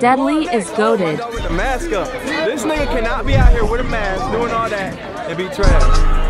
Deadly is goaded. With the mask up. This nigga cannot be out here with a mask doing all that and be trash.